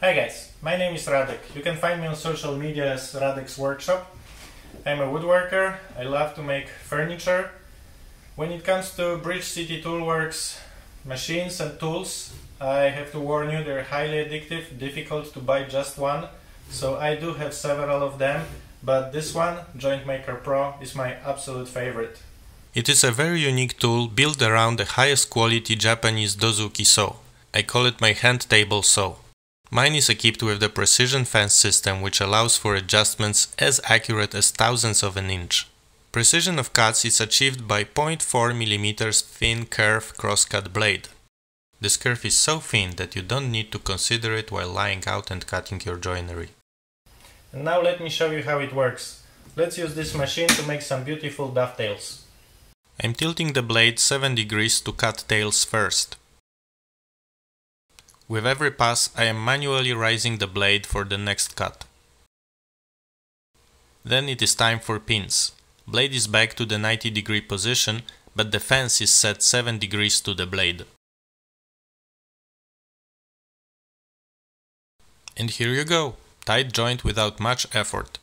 Hi guys, my name is Radek. You can find me on social media as Radek's Workshop. I'm a woodworker, I love to make furniture. When it comes to Bridge City Tool Works machines and tools, I have to warn you they're highly addictive, difficult to buy just one. So I do have several of them, but this one, Joint Maker Pro, is my absolute favorite. It is a very unique tool built around the highest quality Japanese Dozuki saw. I call it my hand table saw. Mine is equipped with the precision fence system which allows for adjustments as accurate as thousandths of an inch. Precision of cuts is achieved by 0.4 mm thin kerf crosscut blade. This kerf is so thin that you don't need to consider it while lying out and cutting your joinery. And now let me show you how it works. Let's use this machine to make some beautiful dovetails. I'm tilting the blade 7 degrees to cut tails first. With every pass I am manually raising the blade for the next cut. Then it is time for pins. Blade is back to the 90 degree position, but the fence is set 7 degrees to the blade. And here you go, tight joint without much effort.